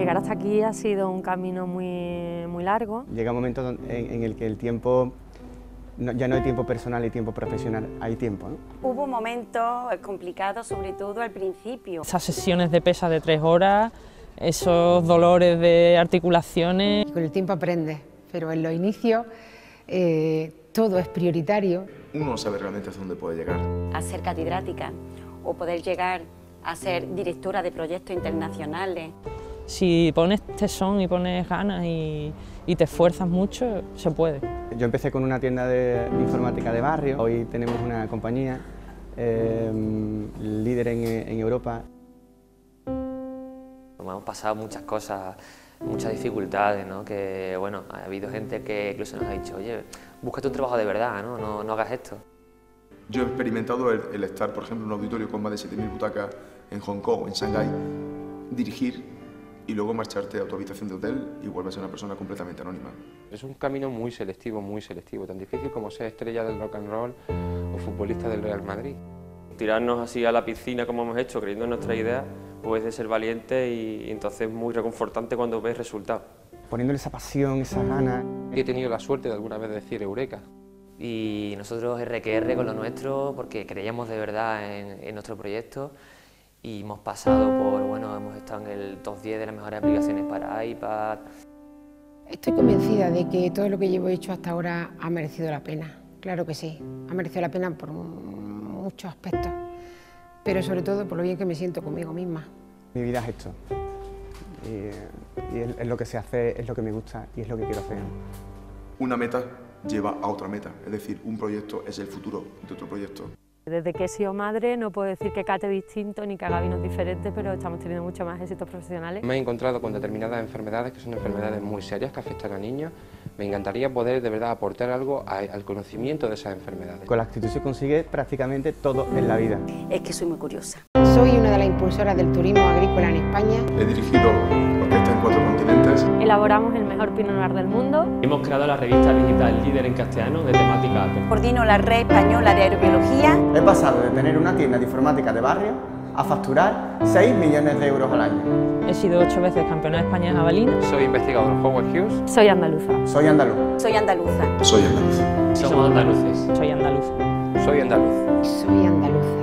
Llegar hasta aquí ha sido un camino muy, muy largo. Llega un momento en, el que el tiempo ya no hay tiempo personal y tiempo profesional, hay tiempo. ¿no? Hubo momentos complicados, sobre todo al principio. Esas sesiones de pesa de tres horas, esos dolores de articulaciones. con el tiempo aprendes, pero en los inicios eh, todo es prioritario. Uno no sabe realmente hasta dónde puede llegar. A ser catedrática o poder llegar a ser directora de proyectos internacionales. Si pones tesón y pones ganas y, te esfuerzas mucho, se puede. Yo empecé con una tienda de, informática de barrio, hoy tenemos una compañía eh, líder en, Europa. Hemos pasado muchas cosas, muchas dificultades, ¿no? que bueno, ha habido gente que incluso nos ha dicho, oye, búscate un trabajo de verdad, no, no, no hagas esto. Yo he experimentado el, estar, por ejemplo, en un auditorio con más de 7.000 butacas en Hong Kong, en Shanghái, dirigir y luego marcharte a tu habitación de hotel y vuelves a ser una persona completamente anónima. Es un camino muy selectivo, muy selectivo, tan difícil como ser estrella del rock and roll o futbolista del Real Madrid. Tirarnos así a la piscina como hemos hecho, creyendo en nuestra idea, puedes de ser valiente y, entonces es muy reconfortante cuando ves resultados. Poniéndole esa pasión, esa ganas. He tenido la suerte de alguna vez decir Eureka y nosotros RQR con lo nuestro porque creíamos de verdad en, nuestro proyecto y hemos pasado por, bueno, hemos estado en el top 10 de las mejores aplicaciones para iPad. Estoy convencida de que todo lo que llevo hecho hasta ahora ha merecido la pena, claro que sí, ha merecido la pena por muchos aspectos, pero sobre todo por lo bien que me siento conmigo misma. Mi vida es esto y, y es lo que se hace, es lo que me gusta y es lo que quiero hacer. Una meta lleva a otra meta, es decir, un proyecto es el futuro de otro proyecto. Desde que he sido madre no puedo decir que cate distinto ni que haga vinos diferentes, pero estamos teniendo mucho más éxitos profesionales. Me he encontrado con determinadas enfermedades que son enfermedades muy serias que afectan a niños. Me encantaría poder de verdad aportar algo al conocimiento de esas enfermedades. Con la actitud se consigue prácticamente todo en la vida. Es que soy muy curiosa. Soy una de las impulsoras del turismo agrícola en España. He dirigido orquesta en cuatro continentes. Elaboramos el mejor Pinot Noir del mundo. Hemos creado la revista digital líder en castellano de temática Apple. Coordino la red española de aerobiología. He pasado de tener una tienda de informática de barrio a facturar 6 millones de euros al año. He sido ocho veces campeona de España en jabalina. Soy investigador Howard Hughes. Soy andaluza. Soy andaluz. Soy andaluza. Soy andaluza. Somos andaluces. Soy andaluza. Soy andaluz. Soy andaluza.